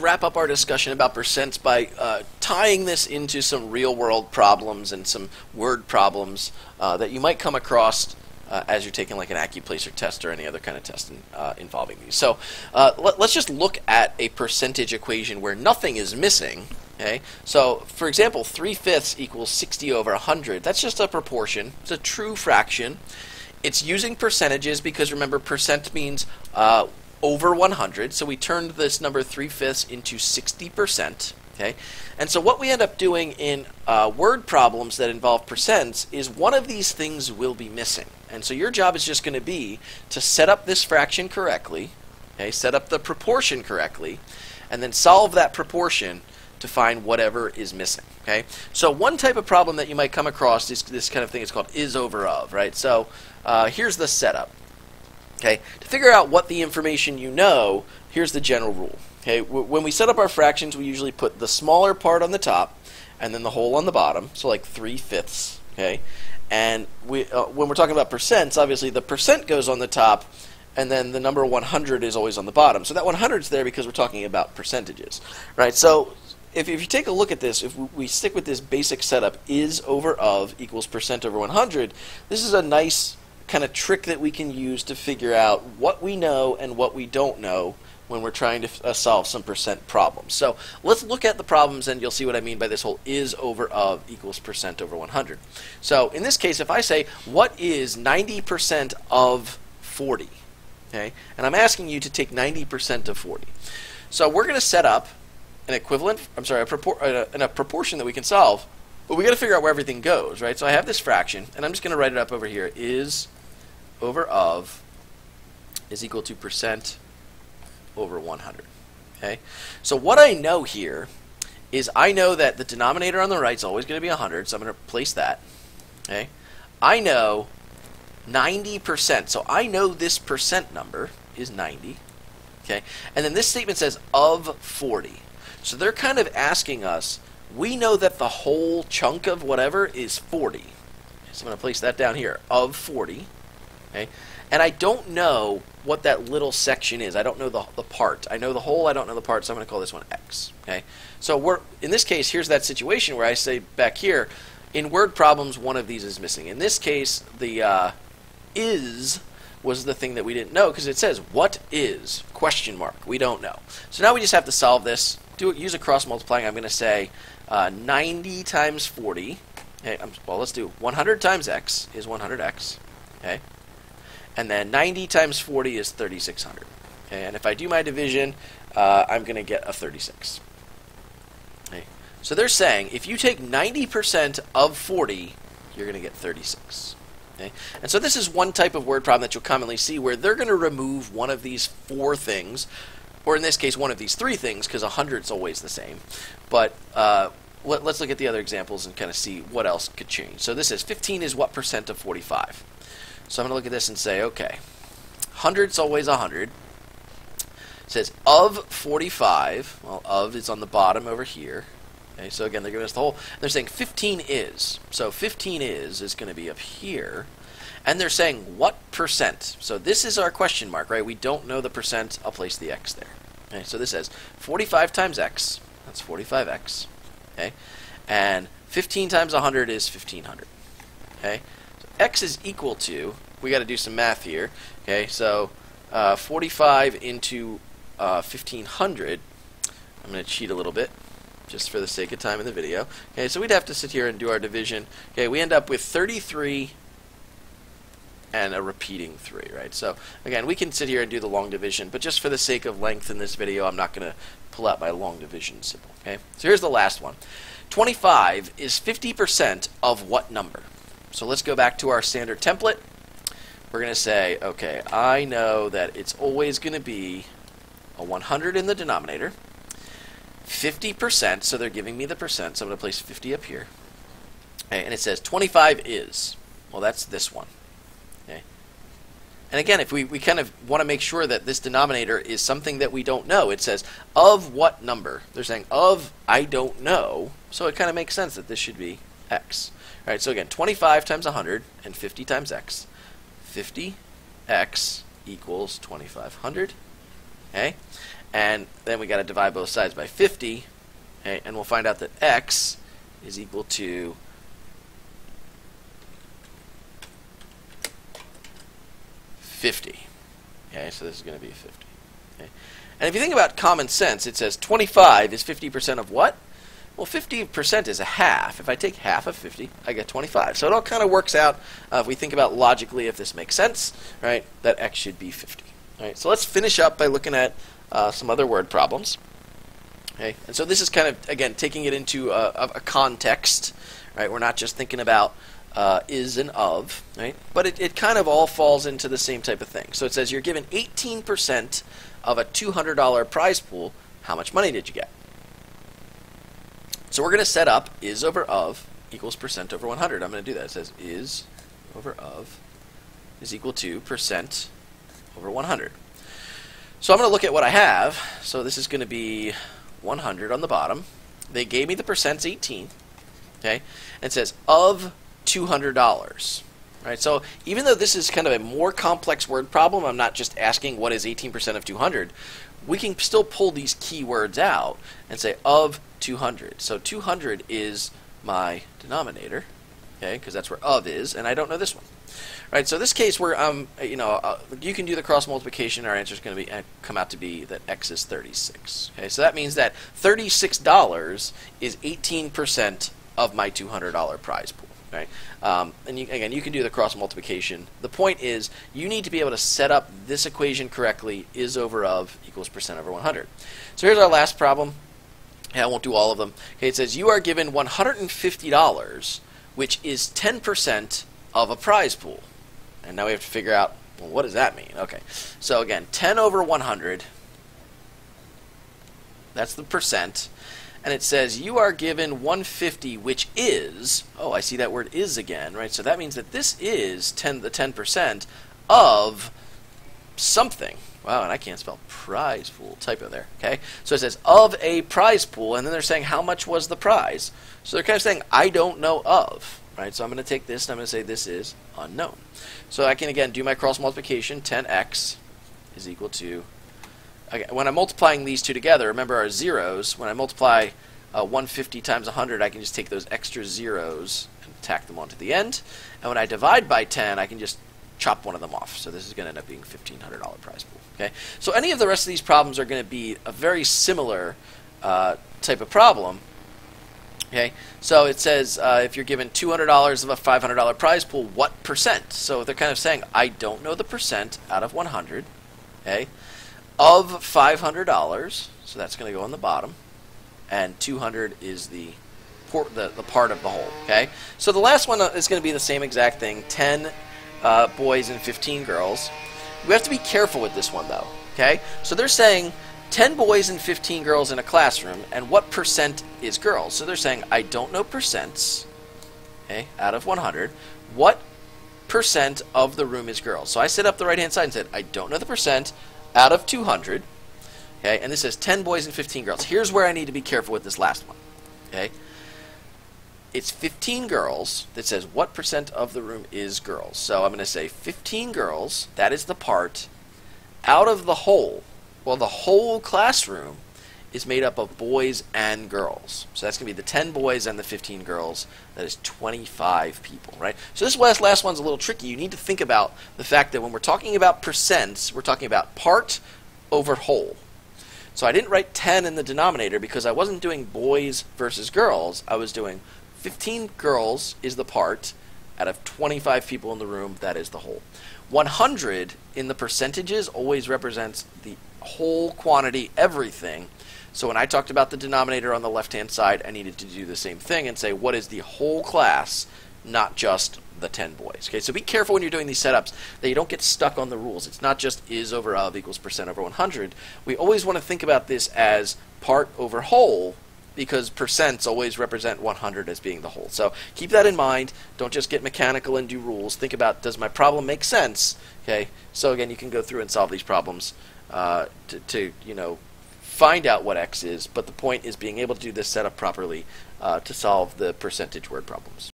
wrap up our discussion about percents by uh, tying this into some real world problems and some word problems uh, that you might come across uh, as you're taking like an AccuPlacer test or any other kind of test in, uh, involving these. So uh, let, us just look at a percentage equation where nothing is missing. Okay, so for example, 3 fifths equals 60 over 100. That's just a proportion. It's a true fraction. It's using percentages because remember, percent means uh, over 100. So we turned this number 3 fifths into 60%. Okay, and so what we end up doing in uh, word problems that involve percents is one of these things will be missing. And so your job is just going to be to set up this fraction correctly, okay, set up the proportion correctly, and then solve that proportion to find whatever is missing. Okay, so one type of problem that you might come across is this kind of thing. It's called is over of, right? So uh, here's the setup. Okay, to figure out what the information you know, here's the general rule. Okay, when we set up our fractions, we usually put the smaller part on the top and then the whole on the bottom, so like 3 fifths. Okay, and we uh, when we're talking about percents, obviously the percent goes on the top, and then the number 100 is always on the bottom. So that 100 is there because we're talking about percentages, right? So if, if you take a look at this, if we stick with this basic setup, is over of equals percent over 100, this is a nice kind of trick that we can use to figure out what we know and what we don't know when we're trying to uh, solve some percent problems. So let's look at the problems and you'll see what I mean by this whole is over of equals percent over 100. So in this case, if I say, what is 90% of 40? Okay, and I'm asking you to take 90% of 40. So we're going to set up an equivalent, I'm sorry, a, propor- uh, a, a proportion that we can solve, but we got to figure out where everything goes, right? So I have this fraction, and I'm just going to write it up over here, is over of is equal to percent over 100. Okay, so what I know here is I know that the denominator on the right is always going to be 100, so I'm going to place that. Okay, I know 90%, so I know this percent number is 90. Okay, and then this statement says of 40. So they're kind of asking us, we know that the whole chunk of whatever is 40. So I'm going to place that down here, of 40. Okay? And I don't know what that little section is. I don't know the, the part. I know the whole, I don't know the part, so I'm going to call this one x. Okay? So we're, in this case, here's that situation where I say back here, in word problems, one of these is missing. In this case, the uh, is was the thing that we didn't know because it says what is question mark. We don't know. So now we just have to solve this. Do. Use a cross multiplying. I'm going to say uh, 90 times 40. Okay, I'm, well, let's do 100 times x is 100x. Okay, and then 90 times 40 is 3600. And if I do my division, uh, I'm going to get a 36. Okay. So they're saying if you take 90% of 40, you're going to get 36. Okay? And so this is one type of word problem that you'll commonly see where they're going to remove one of these four things, or in this case, one of these three things, because 100 is always the same. But uh, let, us look at the other examples and kind of see what else could change. So this is 15 is what percent of 45? So I'm going to look at this and say, okay, 100 is always 100. It says of 45, well, of is on the bottom over here. Okay, so again, they're giving us the whole, they're saying 15 is. So 15 is is going to be up here. And they're saying what percent? So this is our question mark, right? We don't know the percent. I'll place the x there. Okay, so this says 45 times x. That's 45x. Okay, and 15 times 100 is 1500. Okay, x is equal to, we got to do some math here. Okay, so uh, 45 into uh, 1500, I'm going to cheat a little bit just for the sake of time in the video. Okay, so we'd have to sit here and do our division. Okay, we end up with 33 and a repeating 3, right? So, again, we can sit here and do the long division, but just for the sake of length in this video, I'm not going to pull out my long division symbol, okay? So here's the last one. 25 is 50% of what number? So let's go back to our standard template. We're going to say, okay, I know that it's always going to be a 100 in the denominator, 50%, so they're giving me the percent, so I'm going to place 50 up here. Okay, and it says 25 is, well, that's this one. Okay. And again, if we, we kind of want to make sure that this denominator is something that we don't know, it says of what number? They're saying of I don't know, so it kind of makes sense that this should be x. All right, so again, 25 times 100 and 50 times x. 50x equals 2500. Okay? and then we got to divide both sides by 50, okay, and we'll find out that x is equal to Fifty. Okay, so this is going to be 50. Okay. And if you think about common sense, it says 25 is 50% of what? Well, 50% is a half. If I take half of 50, I get 25. So it all kind of works out, uh, if we think about logically if this makes sense, right, that x should be 50. All right, so let's finish up by looking at uh, some other word problems. Okay, and so this is kind of, again, taking it into a, a context, right? We're not just thinking about uh, is and of, right? But it, it kind of all falls into the same type of thing. So it says you're given 18% of a $200 prize pool. How much money did you get? So we're going to set up is over of equals percent over 100. I'm going to do that. It says is over of is equal to percent over 100. So I'm going to look at what I have. So this is going to be 100 on the bottom. They gave me the percents 18. Okay, and it says of $200. Right, so even though this is kind of a more complex word problem, I'm not just asking what is 18% of 200. We can still pull these keywords out and say of 200. So 200 is my denominator, okay, because that's where of is, and I don't know this one. Right, so this case where um, you know, uh, you can do the cross multiplication. Our answer is going to be uh, come out to be that x is 36. Okay, so that means that $36 is 18% of my $200 prize pool. Right? Um, and you, again, you can do the cross multiplication. The point is, you need to be able to set up this equation correctly. Is over of equals percent over 100. So here's our last problem. Yeah, I won't do all of them. Okay, it says you are given $150, which is 10% of a prize pool. And now we have to figure out, well, what does that mean? Okay, so again, 10 over 100, that's the percent and it says you are given 150 which is oh I see that word is again right? So that means that this is 10 the 10% of something. Wow and I can't spell prize pool. Typo there okay? So it says of a prize pool and then they're saying how much was the prize? So they're kind of saying I don't know of right? So I'm going to take this and I'm going to say this is unknown. So I can again do my cross multiplication 10x is equal to when I'm multiplying these two together, remember our zeros, when I multiply uh, 150 times 100, I can just take those extra zeros and tack them onto the end. And when I divide by 10, I can just chop one of them off. So this is going to end up being $1,500 prize pool. Okay, So any of the rest of these problems are going to be a very similar uh, type of problem. Okay, so it says uh, if you're given $200 of a $500 prize pool, what percent? So they're kind of saying, I don't know the percent out of 100. Okay, of $500, so that's going to go on the bottom, and 200 is the, the, the part of the whole, okay? So the last one is going to be the same exact thing, 10 uh, boys and 15 girls. We have to be careful with this one, though, okay? So they're saying 10 boys and 15 girls in a classroom, and what percent is girls? So they're saying, I don't know percents, okay, out of 100. What percent of the room is girls? So I set up the right-hand side and said, I don't know the percent, out of 200. Okay, and this says 10 boys and 15 girls. Here's where I need to be careful with this last one. Okay, it's 15 girls that says what percent of the room is girls. So I'm going to say 15 girls. That is the part out of the whole. Well, the whole classroom is made up of boys and girls. So that's going to be the 10 boys and the 15 girls. That is 25 people, right? So this last, last one's a little tricky. You need to think about the fact that when we're talking about percents, we're talking about part over whole. So I didn't write 10 in the denominator because I wasn't doing boys versus girls. I was doing 15 girls is the part out of 25 people in the room, that is the whole. 100 in the percentages always represents the whole quantity, everything, so when I talked about the denominator on the left-hand side, I needed to do the same thing and say what is the whole class, not just the 10 boys. Okay, so be careful when you're doing these setups that you don't get stuck on the rules. It's not just is over of equals percent over 100. We always want to think about this as part over whole because percents always represent 100 as being the whole. So keep that in mind. Don't just get mechanical and do rules. Think about does my problem make sense? Okay, so again, you can go through and solve these problems uh, to, to you know find out what x is, but the point is being able to do this setup properly uh, to solve the percentage word problems.